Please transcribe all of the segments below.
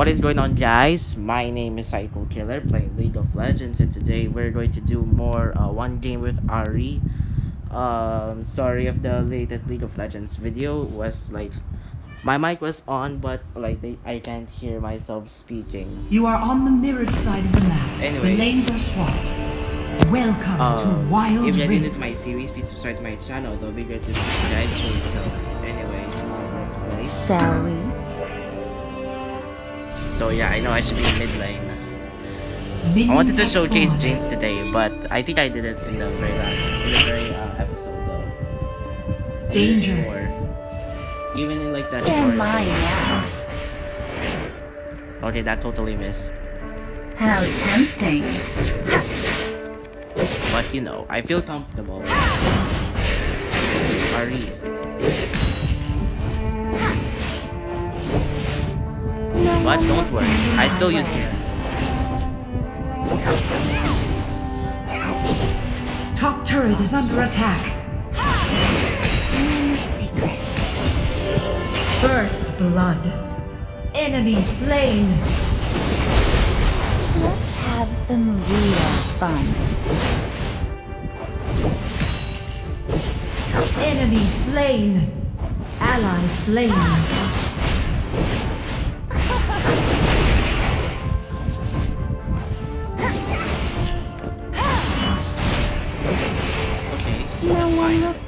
what is going on guys? My name is Psycho Killer playing League of Legends and today we're going to do more uh, one game with Ahri. Um, sorry if the latest League of Legends video was like my mic was on but like they, I can't hear myself speaking. You are on the mirrored side of the map. Anyways. The lanes are swapped. Welcome Uh, to Wild if you're new to my series, please subscribe to my channel. It'll be great to see you guys so anyways, let's play. Shall we? So yeah, I know I should be in mid lane. I wanted to showcase. Jinx today, but I think I did it in the very last, in the very uh, episode though. Danger. Even in like that They're short. now. Okay, that totally missed. How tempting. But you know, I feel comfortable. Ahri. But don't worry, I still use way. Kira. Top turret is under attack. First blood. Enemy slain. Let's have some real fun. Enemy slain. Ally slain. That's fine,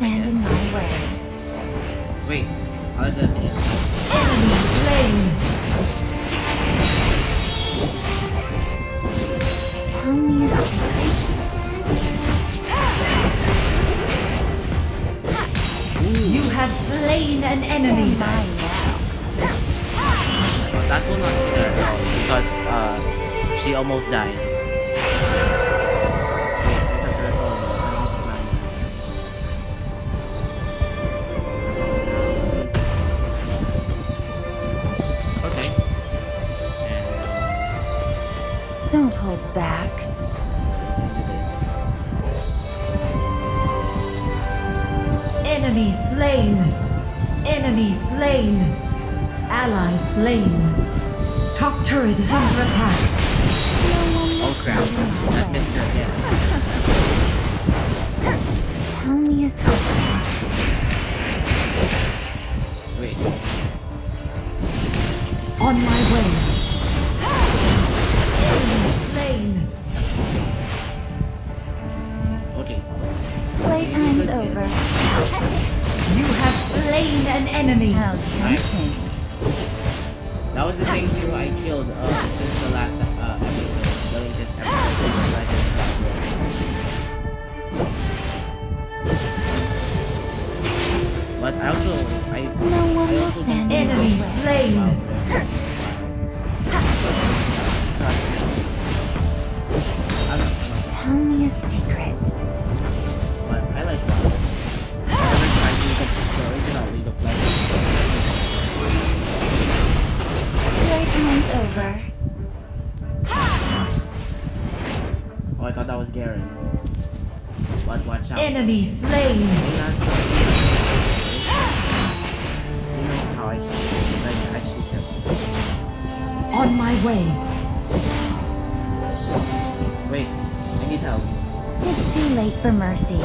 slain. Top turret is under attack. Oh crap! That missed her again. Tell me a secret. Wait. On my way. Enemy slain. Okay. Playtime's over. You have slain an enemy. How tempting. That was the same hero I killed uh, since the last uh, episode, the latest episode. I just got rid. But I also I No one I also stand Enemy slain. Wow, whatever. I don't know, Tell me a secret. Be careful. On my way. Wait, I need help. It's too late for mercy.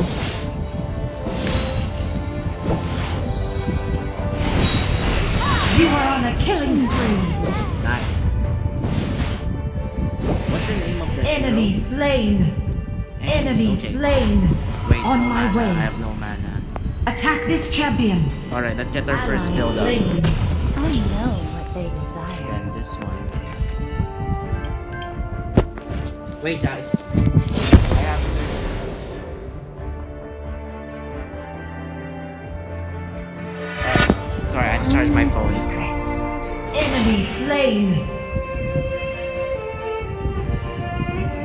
You are on a killing spree. Nice. What's the name of the Enemy hero? slain. Enemy Okay. slain. Wait, on no my mana. way. I have no mana. Attack this champion. Alright, let's get our first build up. slain. I know what they desire. Then this one. Wait, guys. I have to. Sorry, I had to charge my phone. Enemy slain.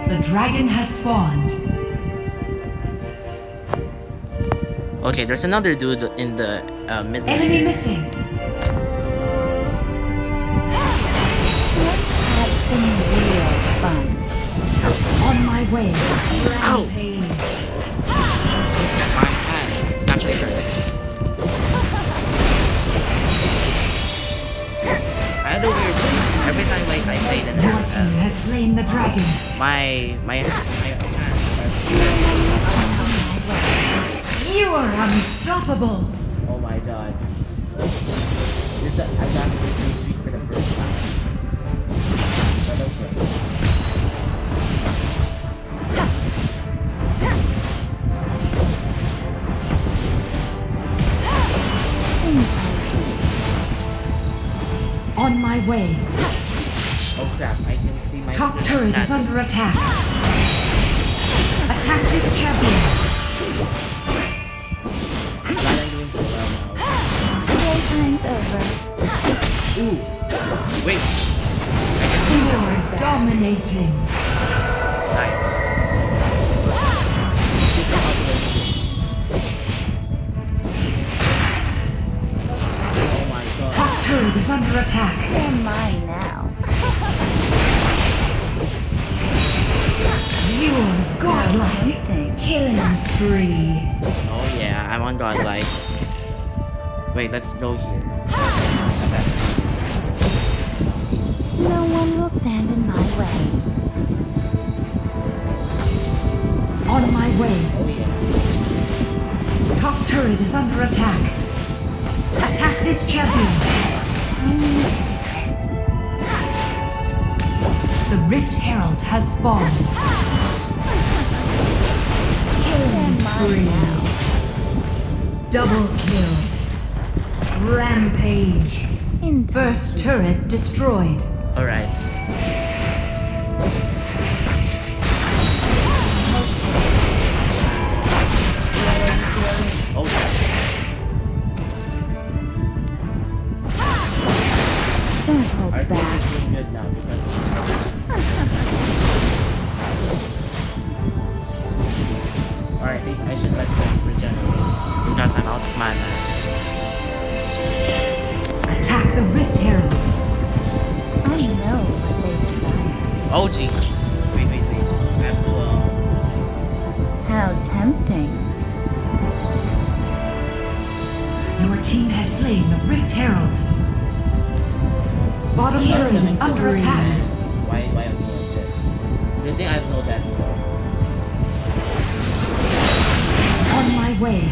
The dragon has spawned. Okay, there's another dude in the uh, mid Enemy missing. Let's have some real fun. On my way. Ow! Rampage. My hand actually hurt. I had a weird every time like I played in Your team uh, has slain the dragon. my my my hands You are unstoppable. Oh my god. This, I got the victory streak for the first time. But okay. On my way. Oh crap, I can see my Top turret is under attack. Attack this champion. Ooh. Wait. You are dominating. Nice. This is how. Oh my god. Top turret is under attack. They're mine now. You are godlike. Tempting. Killing spree. Oh yeah, I'm on godlike. Wait, let's go here. Spawned. Killing spree. Double kill. Rampage. In First turret destroyed. Alright. Team has slain the Rift Herald. Bottom turret is under attack. Why why am I assist? Good thing I have no death though. On my way.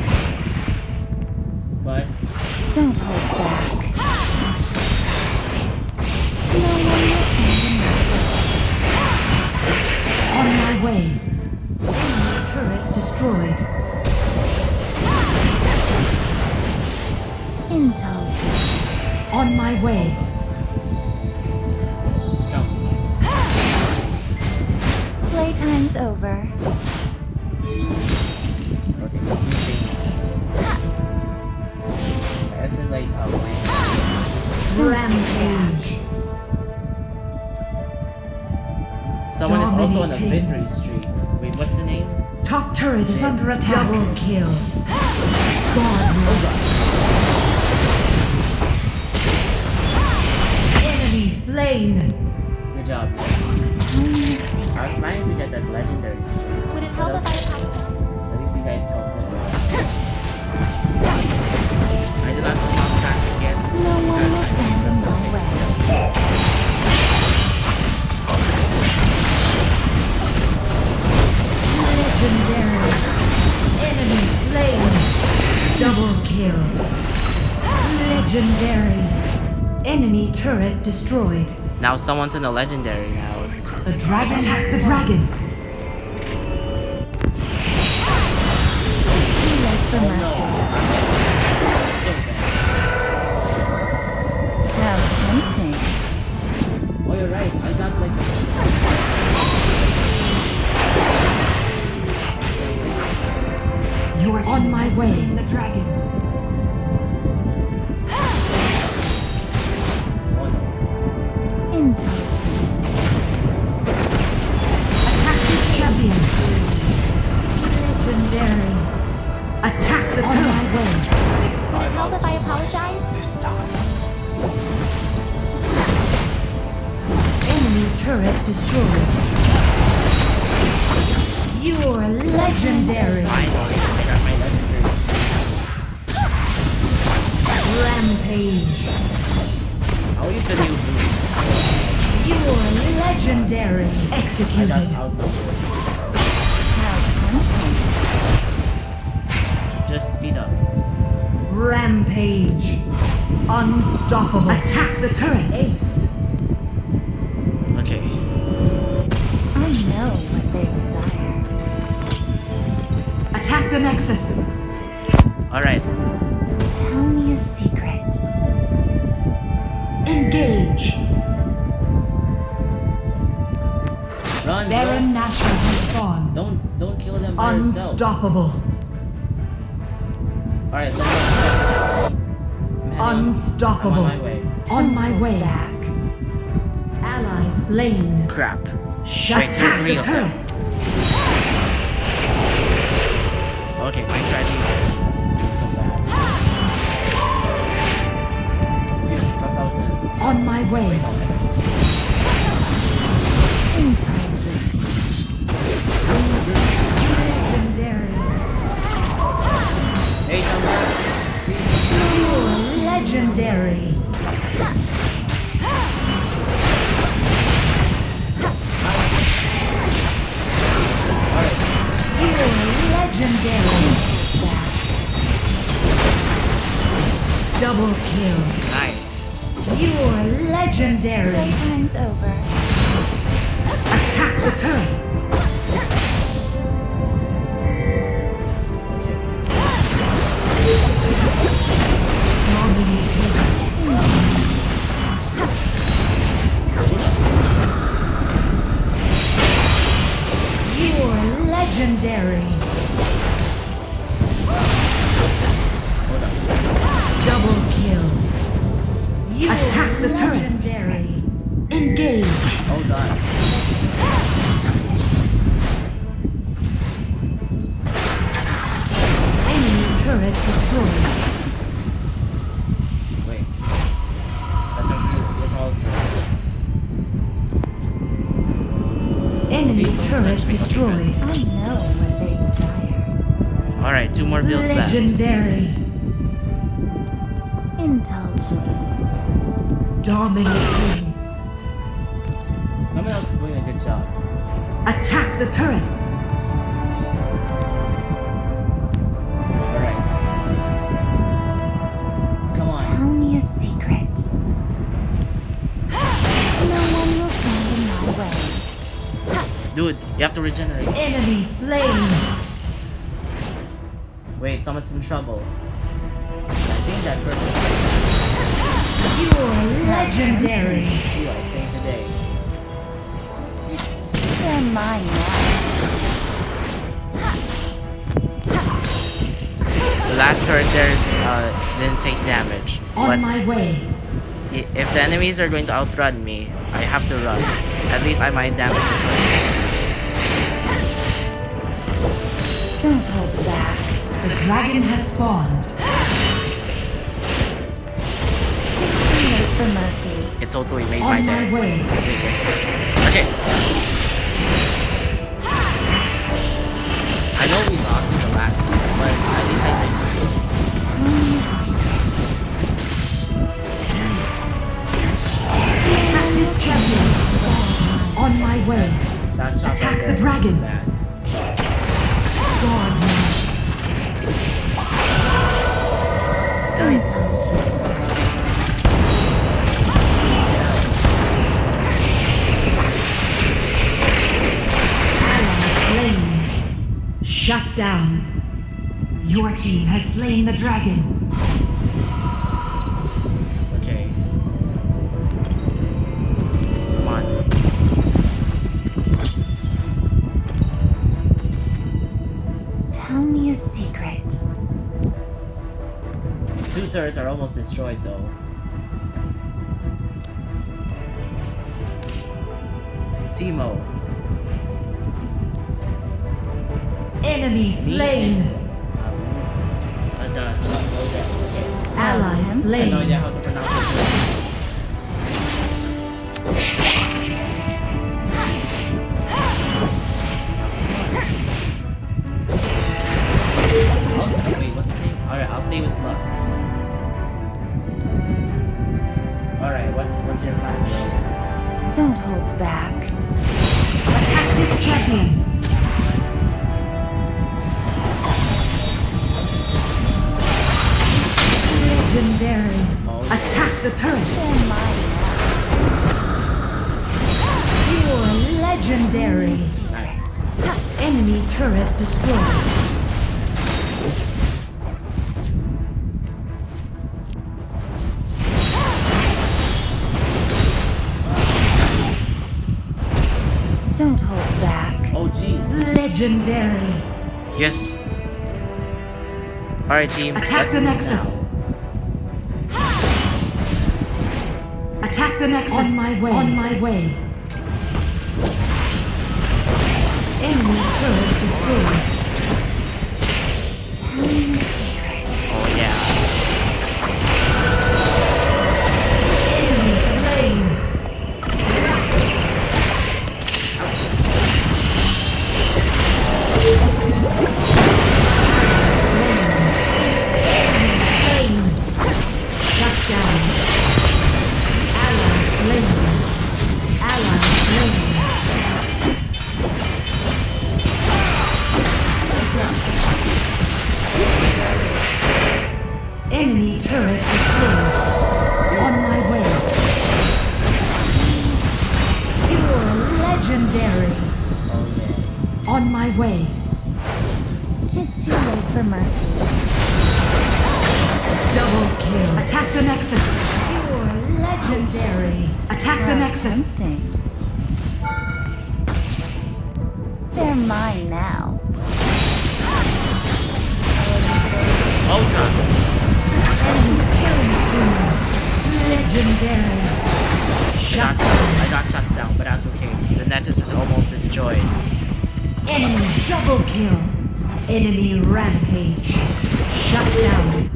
But Don't hold back. No one will stand in my On my way. Enemy turret destroyed. On my way. jump. Playtime's over. As in like when Rampage. someone is also on a Dominating. victory streak. Wait, what's the name? Top turret is under attack. Double kill. God. I was planning to get that legendary streak. Would it help if I okay. passed out? At least you guys helped me. I do not fast to get. No one stand in my way. Legendary. Enemy slain. Double kill. Legendary. Enemy turret destroyed. Now someone's in the legendary now. The dragon attacks the dragon. Too late for mercy. Turret destroyed. You're legendary. Finally, I got my legendary. Rampage. I'll use the new boost. You're legendary. I got Executed. outnumbered. How tempting. Just speed up. Rampage. Unstoppable. Attack the turret. Ace. The Nexus. Alright. Tell me a secret. Engage. Run, Baron run. Nashor has spawned. Don't don't kill them by yourself. Unstoppable. Alright, let's go. I'm I'm Unstoppable. on my way. On my way. Back. Ally slain. Crap. Shut Wait, Attack three Okay, my strategy is so bad. Phew, thought that was it. On my way. Wait, okay. Intelligent. Legendary. Hey, come You're legendary. Legendary. Double kill. Nice. You're legendary. Playtime's over. Attack the turret. You have to regenerate. Enemy slain. Wait, someone's in trouble. I think that person You're legendary. Phew, I saved the day. They're mine now. The last turret there uh, didn't take damage. On But my way. if the enemies are going to outrun me, I have to run. At least I might damage the turret. The dragon has spawned. Wait for mercy. It totally made my On my day. way. Okay. I know we lost in the last one, but at least I did. This champion. On my way. Attack the dragon. Bad. God. Shut down. Your team has slain the dragon. Okay. Come on. Tell me a secret. Two turrets are almost destroyed though. Teemo. Enemy slain. The, the, the, Ally I have no slain. idea how to pronounce it. I'll s- wait, what's the name? Alright, I'll stay with Lux. Alright, what's what's your plan? Don't hold back. Attack this champion. Legendary. Oh. Attack the turret. Mine Pure legendary. Nice. Enemy turret destroyed. Don't hold back. Oh, jeez. Legendary. Yes. Alright, team. Attack the Nexus. Attack the Nexus. On my way. On my way. Enemy turret destroyed. Legendary. Attack the Nexus. They're mine now. Oh, God. Enemy killing spree. Legendary. Shut down. I got shot down, but that's okay. The Nexus is almost destroyed. Enemy double kill. Enemy rampage. Shut down.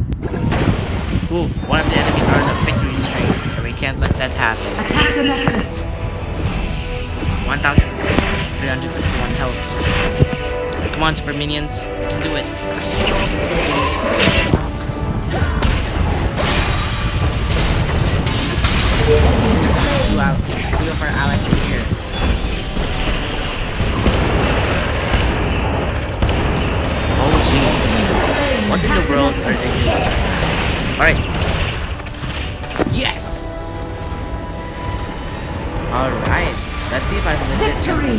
Ooh, one of the enemies are on a can't let that happen. Attack the Nexus. 1,361 health. Come on, super minions. You can do it. Two out. Two of our allies are here. Oh, jeez. What in the world are they doing? Alright. Yes! Alright. Let's see if I can legit Victory.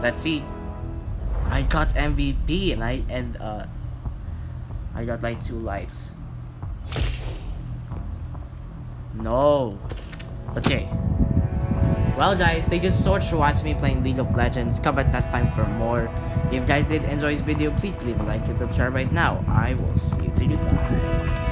Let's see. I got MVP and I and uh I got like two lights. No. Okay. Well guys, thank you so much for watching me playing League of Legends. Come back next time for more. If you guys did enjoy this video, please leave a like and subscribe right now. I will see you. Goodbye.